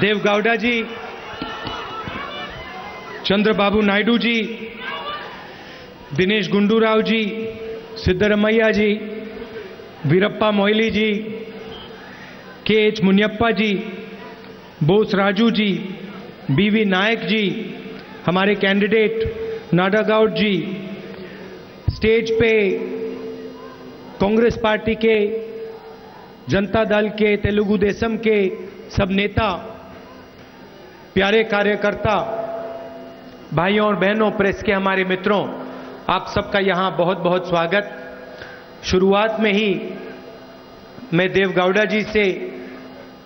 देवगौड़ा जी, चंद्रबाबू नायडू जी, दिनेश गुंडूराव जी, सिद्धरमैया जी, Veerappa Moily ji, K H Muniyappa ji, Bose Raju ji, B V Nayak ji, हमारे candidate नाडा जी, stage पे Congress party के, जनता दल के, तेलुगु देशम के सब नेता प्यारे कार्यकर्ता, भाइयों और बहनों, प्रेस के हमारे मित्रों, आप सबका यहाँ बहुत बहुत स्वागत। शुरुआत में ही मैं देव गौड़ा जी से,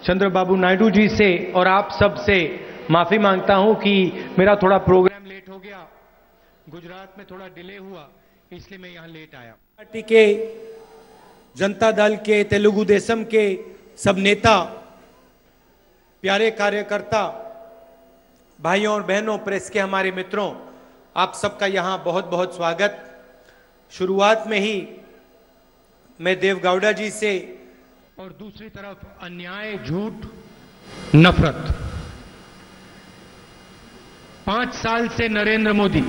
चंद्रबाबू नायडू जी से और आप सबसे माफ़ी माँगता हूँ कि मेरा थोड़ा प्रोग्राम लेट हो गया। गुजरात में थोड़ा डिले हुआ, इसलिए मैं यहाँ लेट आया। पार्टी के, जनता दल के, तेलुगु देशम के सब नेता, प्यारे कार्यकर्ता भाइयों और बहनों, प्रेस के हमारे मित्रों, आप सबका यहाँ बहुत बहुत स्वागत। शुरुआत में ही मैं देव गौड़ा जी से और दूसरी तरफ़ अन्याय, झूठ, नफरत। पाँच साल से नरेंद्र मोदी,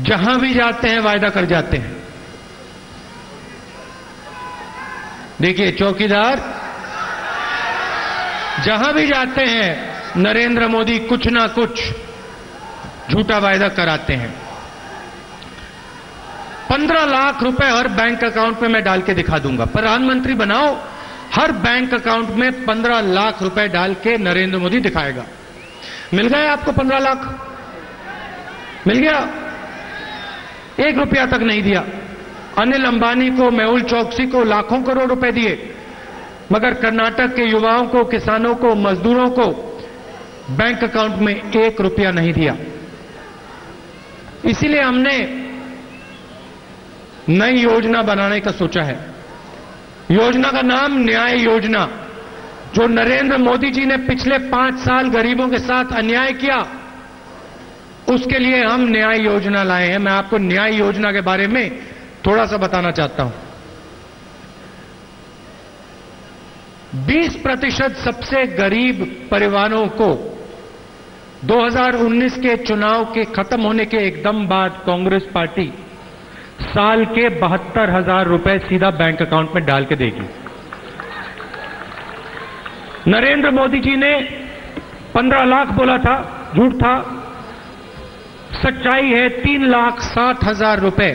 जहाँ भी जाते हैं, वायदा कर जाते हैं। देखिए, चौकीदार, जहाँ भी जाते हैं नरेंद्र मोदी कुछ ना कुछ झूठा वायदा कराते हैं। पंद्रह लाख रुपए हर बैंक अकाउंट में मैं डाल के दिखा दूँगा। प्रधानमंत्री बनाओ, हर बैंक अकाउंट में पंद्रह लाख रुपए डाल के नरेंद्र मोदी दिखाएगा। मिल गए आपको पंद्रह लाख? मिल गया? एक रुपया तक नहीं दिया। अनिल अंबानी को, मेहुल चौकसी को लाखों करोड़ रुपए दिए। मगर कर्नाटक के युवाओं को, किसानों को, मजदूरों को बैंक अकाउंट में एक रुपया नहीं दिया। इसीलिए हमने नई योजना बनाने का सोचा है। योजना का नाम न्याय योजना, जो नरेंद्र मोदी जी ने पिछले पाँच साल गरीबों के साथ अन्याय किया, उसके लिए हम न्याय योजना लाए हैं। मैं आपको न्याय योजना के बारे में थोड़ा सा बताना चाहता हूँ। 20 प्रतिशत सबसे गरीब परिवारों को 2019 के चुनाव के खत्म होने के एकदम बाद कांग्रेस पार्टी साल के बहत्तर हज़ार रुपए सीधा बैंक अकाउंट में डाल के देगी। नरेंद्र मोदी जी ने 15 लाख बोला था, झूठ था। सच्चाई है, तीन लाख साठ हज़ार रुपए।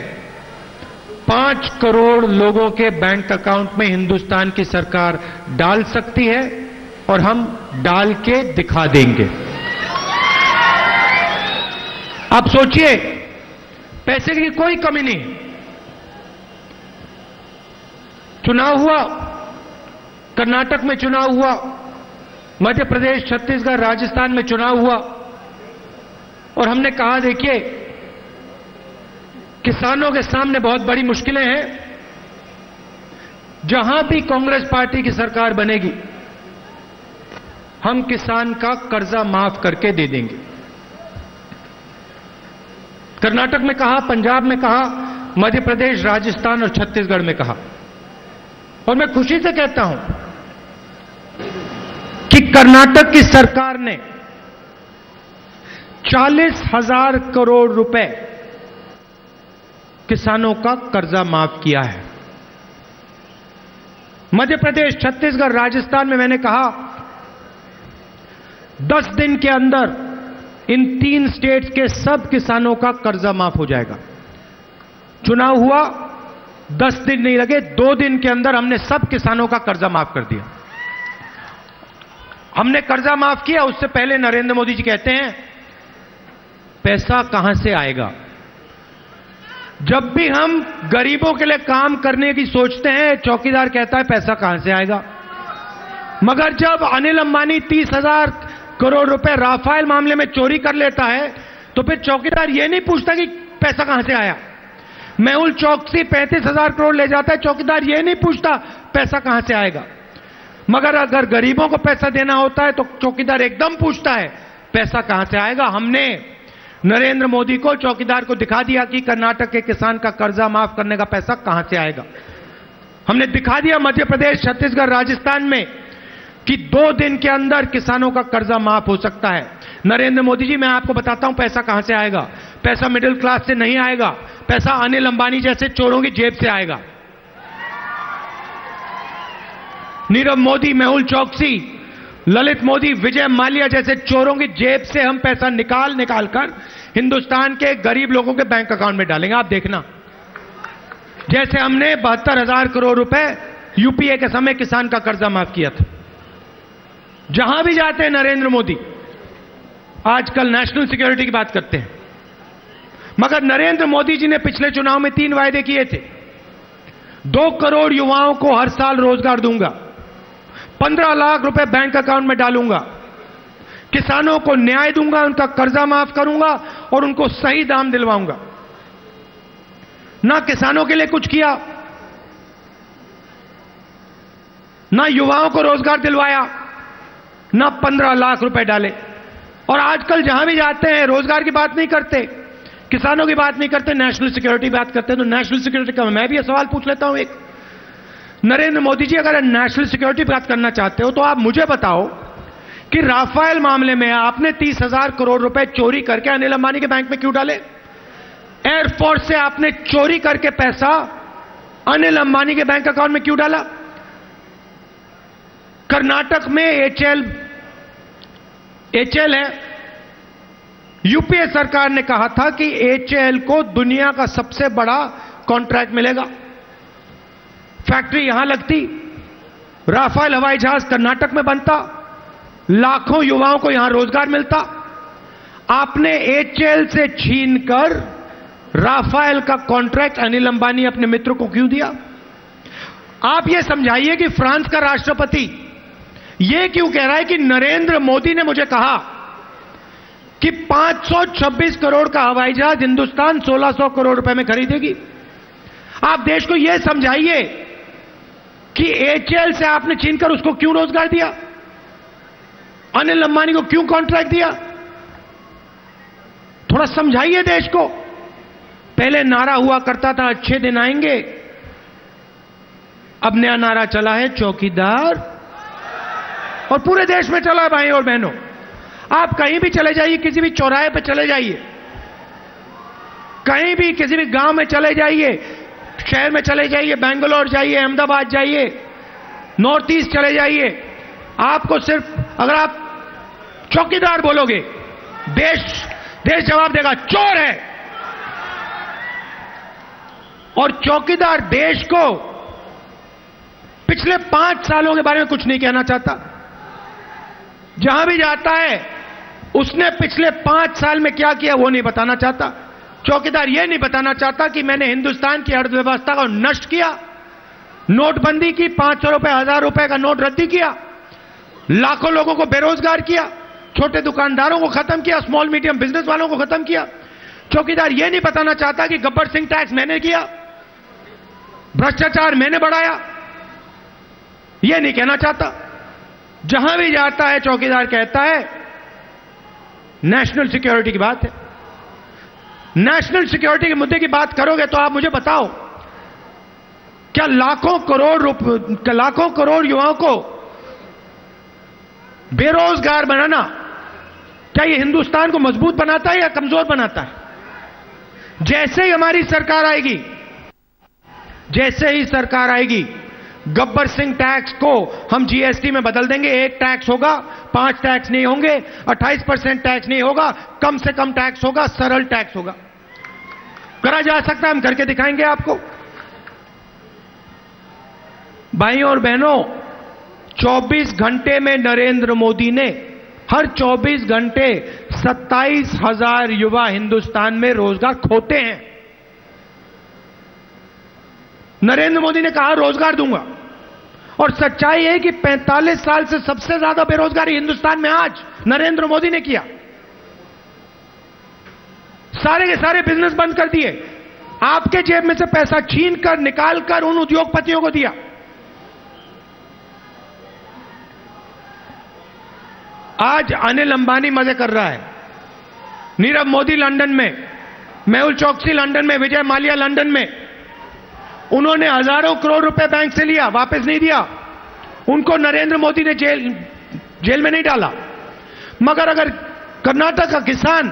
पाँच करोड़ लोगों के बैंक अकाउंट में हिंदुस्तान की सरकार डाल सकती है और हम डाल के दिखा देंगे। आप सोचिए, पैसे की कोई कमी नहीं। चुनाव हुआ, कर्नाटक में चुनाव हुआ, मध्य प्रदेश, छत्तीसगढ़, राजस्थान में चुनाव हुआ। और हमने कहा, देखिए, किसानों के सामने बहुत बड़ी मुश्किलें हैं। जहाँ भी कांग्रेस पार्टी की सरकार बनेगी, हम किसान का कर्जा माफ़ करके दे देंगे। कर्नाटक में कहा, पंजाब में कहा, मध्य प्रदेश, राजस्थान और छत्तीसगढ़ में कहा। और मैं खुशी से कहता हूँ कि कर्नाटक की सरकार ने चालीस हज़ार करोड़ रुपए किसानों का कर्जा माफ़ किया है। मध्य प्रदेश, छत्तीसगढ़, राजस्थान में मैंने कहा, दस दिन के अंदर इन तीन स्टेट्स के सब किसानों का कर्जा माफ़ हो जाएगा। चुनाव हुआ, दस दिन नहीं लगे, दो दिन के अंदर हमने सब किसानों का कर्जा माफ़ कर दिया। हमने कर्जा माफ़ किया, उससे पहले नरेंद्र मोदी जी कहते हैं, पैसा कहाँ से आएगा? जब भी हम गरीबों के लिए काम करने की सोचते हैं, चौकीदार कहता है, पैसा कहाँ से आएगा? मगर जब अनिल अंबानी तीस हज़ार करोड़ रुपए राफेल मामले में चोरी कर लेता है तो फिर चौकीदार यह नहीं पूछता कि पैसा कहाँ से आया? मेहुल चौकसी पैंतीस हज़ार करोड़ ले जाता है, चौकीदार यह नहीं पूछता पैसा कहाँ से आएगा। मगर अगर गरीबों को पैसा देना होता है तो चौकीदार एकदम पूछता है, पैसा कहाँ से आएगा? हमने नरेंद्र मोदी को, चौकीदार को दिखा दिया कि कर्नाटक के किसान का कर्जा माफ़ करने का पैसा कहाँ से आएगा? हमने दिखा दिया मध्य प्रदेश, छत्तीसगढ़, राजस्थान में। कि दो दिन के अंदर किसानों का कर्जा माफ़ हो सकता है। नरेंद्र मोदी जी, मैं आपको बताता हूँ, पैसा कहाँ से आएगा? पैसा मिडिल क्लास से नहीं आएगा। पैसा अनिल अंबानी जैसे चोरों की जेब से आएगा। नीरव मोदी, मेहुल चौकसी, ललित मोदी, विजय माल्या जैसे चोरों की जेब से हम पैसा निकाल निकाल कर हिंदुस्तान के गरीब लोगों के बैंक अकाउंट में डालेंगे। आप देखना। जैसे हमने बहत्तर हज़ार करोड़ रुपए यूपीए के समय किसान का कर्जा माफ़ किया था। जहाँ भी जाते हैं नरेंद्र मोदी, आजकल नेशनल सिक्योरिटी की बात करते हैं। मगर नरेंद्र मोदी जी ने पिछले चुनाव में तीन वायदे किए थे। दो करोड़ युवाओं को हर साल रोज़गार दूँगा, पंद्रह लाख रुपए बैंक अकाउंट में डालूँगा। किसानों को न्याय दूँगा, उनका कर्जा माफ़ करूँगा और उनको सही दाम दिलवाऊँगा। ना किसानों के लिए कुछ किया, ना युवाओं को रोज़गार दिलवाया ना पंद्रह लाख रुपए डाले। और आजकल जहाँ भी जाते हैं, रोज़गार की बात नहीं करते, किसानों की बात नहीं करते नेशनल सिक्योरिटी बात करते हैं तो नेशनल सिक्योरिटी का मैं भी ये सवाल पूछ लेता हूँ एक। नरेंद्र मोदी जी, अगर नेशनल सिक्योरिटी बात करना चाहते हो तो आप मुझे बताओ कि राफेल मामले में आपने तीस हज़ार करोड़ रुपए चोरी करके अनिल अंबानी के बैंक में क्यों डाले? एयरफोर्स से आपने चोरी करके पैसा अनिल अंबानी के बैंक अकाउंट में क्यों डाला? कर्नाटक में एचएल एचएल है। यूपीए सरकार ने कहा था कि एचएल को दुनिया का सबसे बड़ा कॉन्ट्रैक्ट मिलेगा। फैक्ट्री यहाँ लगती। राफेल हवाई जहाज़ कर्नाटक में बनता। लाखों युवाओं को यहाँ रोज़गार मिलता। आपने एचएल से छीनकर राफेल का कॉन्ट्रैक्ट अनिल अंबानी अपने मित्र को क्यों दिया? आप यह समझाइए कि फ्रांस का राष्ट्रपति यह क्यों कह रहा है कि नरेंद्र मोदी ने मुझे कहा कि 526 करोड़ का हवाई जहाज़ हिंदुस्तान 1600 करोड़ रुपए में खरीदेगी? आप देश को यह समझाइए कि एचएल से आपने छीनकर उसको क्यों रोज़गार दिया? अनिल अंबानी को क्यों कॉन्ट्रैक्ट दिया? थोड़ा समझाइए देश को। पहले नारा हुआ करता था, अच्छे दिन आएँगे। अब नया नारा चला है, चौकीदार। और पूरे देश में चला भाई और बहनों, आप कहीं भी चले जाइए, किसी भी चौराहे पर चले जाइए, कहीं भी किसी भी गाँव में चले जाइए, शहर में चले जाइए, बेंगलोर जाइए, अहमदाबाद जाइए, नॉर्थ ईस्ट चले जाइए, आपको सिर्फ़, अगर आप चौकीदार बोलोगे, देश देश जवाब देगा, चोर है। और चौकीदार देश को पिछले पाँच सालों के बारे में कुछ नहीं कहना चाहता। जहाँ भी जाता है, उसने पिछले पाँच साल में क्या किया वो नहीं बताना चाहता। चौकीदार यह नहीं बताना चाहता कि मैंने हिंदुस्तान की अर्थव्यवस्था को नष्ट किया। नोटबंदी की, पाँच सौ रुपए, हज़ार रुपए का नोट रद्दी किया। लाखों लोगों को बेरोजगार किया। छोटे दुकानदारों को खत्म किया स्मॉल मीडियम बिज़नेस वालों को खत्म किया। चौकीदार यह नहीं बताना चाहता कि गब्बर सिंह टैक्स मैंने किया। भ्रष्टाचार मैंने बढ़ाया। यह नहीं कहना चाहता। जहाँ भी जाता है, चौकीदार कहता है नेशनल सिक्योरिटी की बात है। नेशनल सिक्योरिटी के मुद्दे की बात करोगे तो आप मुझे बताओ, क्या लाखों करोड़ रुपए लाखों करोड़ युवाओं को बेरोजगार बनाना, क्या ये हिंदुस्तान को मज़बूत बनाता है या कमज़ोर बनाता है? जैसे ही हमारी सरकार आएगी, जैसे ही सरकार आएगी गब्बर सिंह टैक्स को हम जीएसटी में बदल देंगे। एक टैक्स होगा, पाँच टैक्स नहीं होंगे 28 परसेंट टैक्स नहीं होगा, कम से कम टैक्स होगा, सरल टैक्स होगा। करा जा सकता है, हम करके दिखाएँगे आपको। भाइयों और बहनों 24 घंटे में नरेंद्र मोदी ने हर 24 घंटे सत्ताईस हज़ार युवा हिंदुस्तान में रोज़गार खोते हैं। नरेंद्र मोदी ने कहा, रोज़गार दूँगा। और सच्चाई है कि 45 साल से सबसे ज़्यादा बेरोजगारी हिंदुस्तान में आज नरेंद्र मोदी ने किया। सारे के सारे बिज़नेस बंद कर दिए। आपके जेब में से पैसा छीन कर, निकाल कर उन उद्योगपतियों को दिया। आज अनिल अंबानी मज़े कर रहा है। नीरव मोदी लंदन में, मेहुल चौकसी लंदन में, विजय मालिया लंदन में। उन्होंने हज़ारों करोड़ रुपए बैंक से लिया, वापस नहीं दिया। उनको नरेंद्र मोदी ने जेल जेल में नहीं डाला। मगर अगर कर्नाटक का किसान,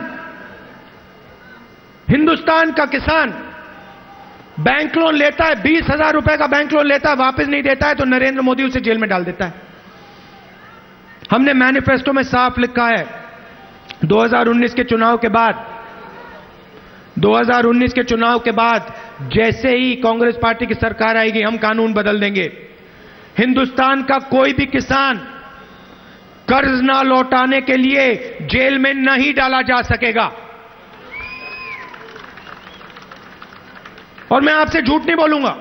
हिंदुस्तान का किसान बैंक लोन लेता है, बीस हज़ार रुपए का बैंक लोन लेता है, वापस नहीं देता है तो नरेंद्र मोदी उसे जेल में डाल देता है। हमने मैनिफेस्टो में साफ़ लिखा है 2019 के चुनाव के बाद 2019 के चुनाव के बाद जैसे ही कांग्रेस पार्टी की सरकार आएगी, हम कानून बदल देंगे। हिंदुस्तान का कोई भी किसान कर्ज ना लौटाने के लिए जेल में नहीं डाला जा सकेगा। और मैं आपसे झूठ नहीं बोलूँगा।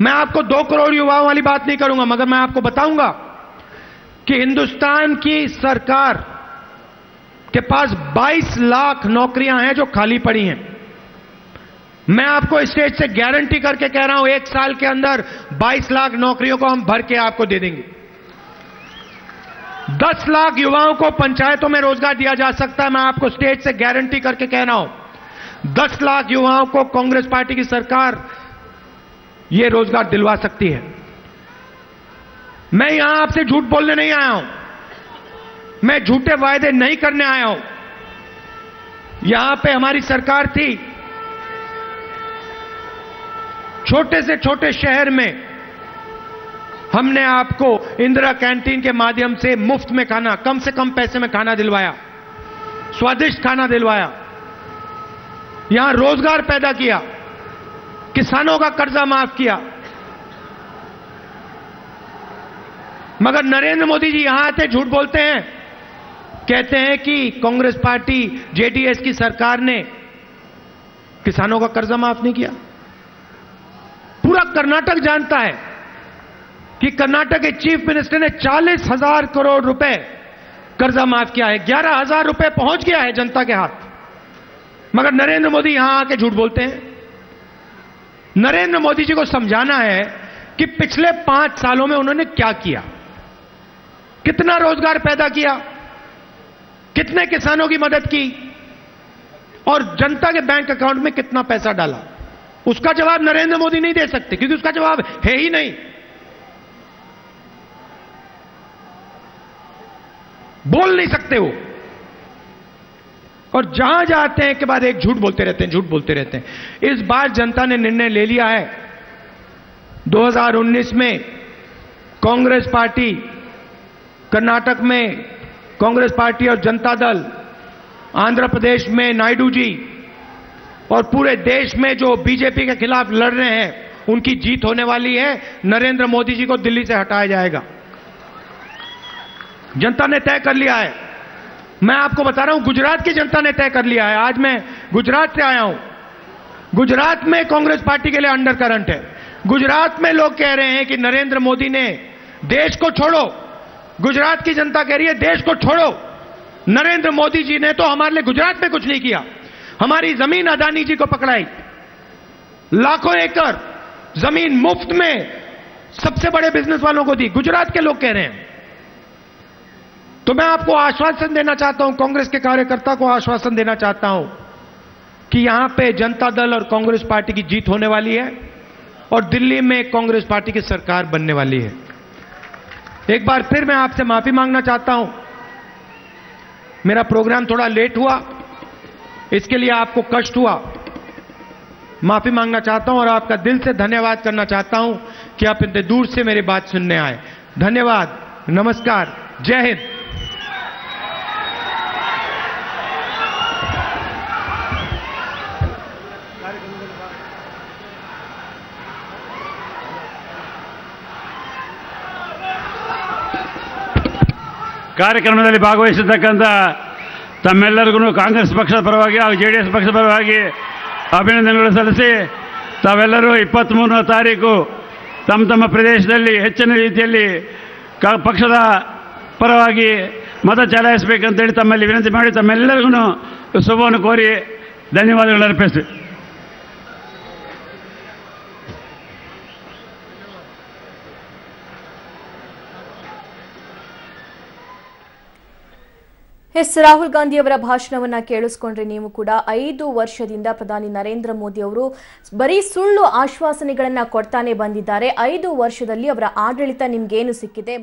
मैं आपको दो करोड़ युवाओं वाली बात नहीं करूँगा, मगर मैं आपको बताऊँगा कि हिंदुस्तान की सरकार के पास 22 लाख नौकरियाँ हैं जो खाली पड़ी हैं। मैं आपको स्टेज से गारंटी करके कह रहा हूँ, एक साल के अंदर 22 लाख नौकरियों को हम भर के आपको दे देंगे। 10 लाख युवाओं को पंचायतों में रोज़गार दिया जा सकता है, मैं आपको स्टेज से गारंटी करके कह रहा हूँ। 10 लाख युवाओं को कांग्रेस पार्टी की सरकार यह रोज़गार दिलवा सकती है। मैं यहाँ आपसे झूठ बोलने नहीं आया हूँ। मैं झूठे वायदे नहीं करने आया हूँ। यहाँ पे हमारी सरकार थी छोटे से छोटे शहर में हमने आपको इंदिरा कैंटीन के माध्यम से मुफ़्त में खाना, कम से कम पैसे में खाना दिलवाया, स्वादिष्ट खाना दिलवाया, यहाँ रोज़गार पैदा किया, किसानों का कर्जा माफ़ किया। मगर नरेंद्र मोदी जी यहाँ आते, झूठ बोलते हैं, कहते हैं कि कांग्रेस पार्टी, जेडीएस की सरकार ने किसानों का कर्जा माफ़ नहीं किया। पूरा कर्नाटक जानता है कि कर्नाटक के चीफ मिनिस्टर ने चालीस हज़ार करोड़ रुपए कर्जा माफ़ किया है। ग्यारह हज़ार रुपए पहुँच गया है जनता के हाथ। मगर नरेंद्र मोदी यहाँ आके झूठ बोलते हैं। नरेंद्र मोदी जी को समझाना है कि पिछले पाँच सालों में उन्होंने क्या किया? कितना रोज़गार पैदा किया? कितने किसानों की मदद की? और जनता के बैंक अकाउंट में कितना पैसा डाला? उसका जवाब नरेंद्र मोदी नहीं दे सकते, क्योंकि उसका जवाब है ही नहीं। बोल नहीं सकते वो। और जहाँ जाते हैं के बाद एक झूठ बोलते रहते हैं, झूठ बोलते रहते हैं। इस बार जनता ने निर्णय ले लिया है। 2019 में कांग्रेस पार्टी, कर्नाटक में कांग्रेस पार्टी और जनता दल, आंध्र प्रदेश में नायडू जी और पूरे देश में जो बीजेपी के खिलाफ लड़ रहे हैं, उनकी जीत होने वाली है। नरेंद्र मोदी जी को दिल्ली से हटाया जाएगा। जनता ने तय कर लिया है। मैं आपको बता रहा हूँ, गुजरात की जनता ने तय कर लिया है। आज मैं गुजरात से आया हूँ। गुजरात में कांग्रेस पार्टी के लिए अंडर करंट है। गुजरात में लोग कह रहे हैं कि नरेंद्र मोदी ने देश को छोड़ो। गुजरात की जनता कह रही है, देश को छोड़ो। नरेंद्र मोदी जी ने तो हमारे लिए गुजरात में कुछ नहीं किया। हमारी ज़मीन अदानी जी को पकड़ाई। लाखों एकड़ ज़मीन मुफ़्त में सबसे बड़े बिज़नेस वालों को दी। गुजरात के लोग कह रहे हैं। तो मैं आपको आश्वासन देना चाहता हूँ, कांग्रेस के कार्यकर्ता को आश्वासन देना चाहता हूँ कि यहाँ पे जनता दल और कांग्रेस पार्टी की जीत होने वाली है और दिल्ली में कांग्रेस पार्टी की सरकार बनने वाली है। एक बार फिर मैं आपसे माफ़ी मांगना चाहता हूँ। मेरा प्रोग्राम थोड़ा लेट हुआ। इसके लिए आपको कष्ट हुआ माफी मांगना चाहता हूं और आपका दिल से धन्यवाद करना चाहता हूं कि आप इतने दूर से मेरी बात सुनने आए धन्यवाद नमस्कार जय हिंद ಕಾರ್ಯಕ್ರಮದಲ್ಲಿ ಭಾಗವಹಿಸಿರ್ತಕ್ಕಂಥ ತಮ್ಮೆಲ್ಲರಿಗೂ ಕಾಂಗ್ರೆಸ್ ಪಕ್ಷದ ಪರವಾಗಿ ಹಾಗೂ ಜೆ ಡಿ ಎಸ್ ಪಕ್ಷದ ಪರವಾಗಿ ಅಭಿನಂದನೆಗಳು ಸಲ್ಲಿಸಿ. ತಾವೆಲ್ಲರೂ ಇಪ್ಪತ್ತ್ಮೂರನೇ ತಾರೀಕು ತಮ್ಮ ತಮ್ಮ ಪ್ರದೇಶದಲ್ಲಿ ಹೆಚ್ಚಿನ ರೀತಿಯಲ್ಲಿ ಕ ಪಕ್ಷದ ಪರವಾಗಿ ಮತ ಚಲಾಯಿಸಬೇಕಂತೇಳಿ ತಮ್ಮಲ್ಲಿ ವಿನಂತಿ ಮಾಡಿ ತಮ್ಮೆಲ್ಲರಿಗೂ ಶುಭವನ್ನು ಕೋರಿ ಧನ್ಯವಾದಗಳು ಅರ್ಪಿಸ್ತೀವಿ ಎಸ್, ರಾಹುಲ್ ಗಾಂಧಿ ಅವರ ಭಾಷಣವನ್ನ ಕೇಳಿಸ್ಕೊಂಡ್ರೆ ನೀವು ಕೂಡ ಐದು ವರ್ಷದಿಂದ ಪ್ರಧಾನಿ ನರೇಂದ್ರ ಮೋದಿ ಅವರು ಬರೀ ಸುಳ್ಳು ಆಶ್ವಾಸನೆಗಳನ್ನ ಕೊಡ್ತಾನೆ ಬಂದಿದ್ದಾರೆ. ಐದು ವರ್ಷದಲ್ಲಿ ಅವರ ಆಡಳಿತ ನಿಮ್ಗೇನು ಸಿಕ್ಕಿದೆ?